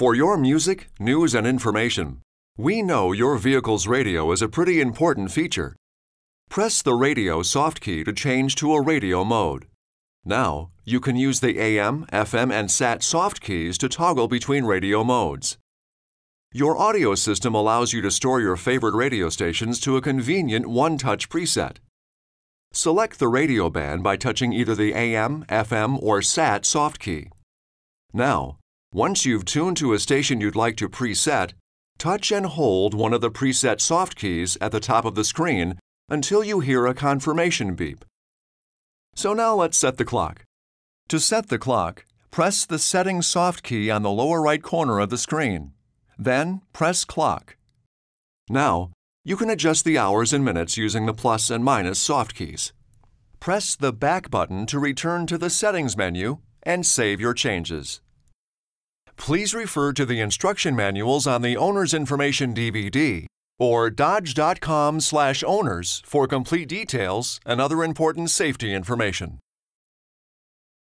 For your music, news, and information, we know your vehicle's radio is a pretty important feature. Press the radio soft key to change to a radio mode. Now, you can use the AM, FM, and SAT soft keys to toggle between radio modes. Your audio system allows you to store your favorite radio stations to a convenient one touch preset. Select the radio band by touching either the AM, FM, or SAT soft key. Now, once you've tuned to a station you'd like to preset, touch and hold one of the preset soft keys at the top of the screen until you hear a confirmation beep. So now let's set the clock. To set the clock, press the Settings soft key on the lower right corner of the screen. Then press Clock. Now, you can adjust the hours and minutes using the plus and minus soft keys. Press the Back button to return to the Settings menu and save your changes. Please refer to the instruction manuals on the Owner's Information DVD or dodge.com/owners for complete details and other important safety information.